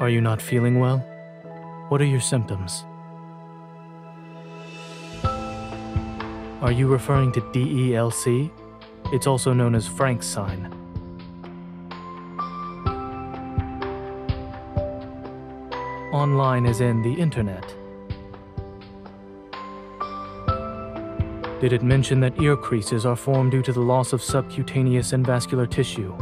Are you not feeling well? What are your symptoms? Are you referring to DELC? It's also known as Frank's sign. Online is in the internet. Did it mention that ear creases are formed due to the loss of subcutaneous and vascular tissue,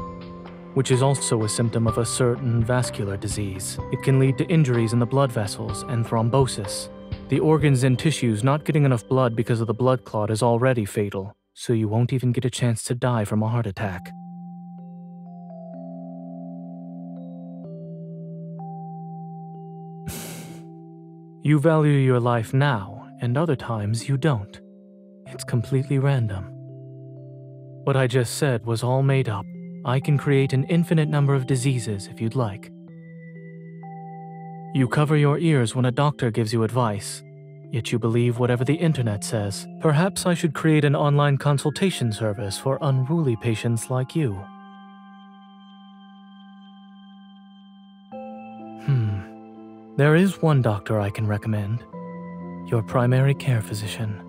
which is also a symptom of a certain vascular disease? It can lead to injuries in the blood vessels and thrombosis. The organs and tissues not getting enough blood because of the blood clot is already fatal, so you won't even get a chance to die from a heart attack. you value your life now, and other times you don't. It's completely random. What I just said was all made up. I can create an infinite number of diseases if you'd like. You cover your ears when a doctor gives you advice, yet you believe whatever the internet says. Perhaps I should create an online consultation service for unruly patients like you. Hmm. There is one doctor I can recommend your primary care physician.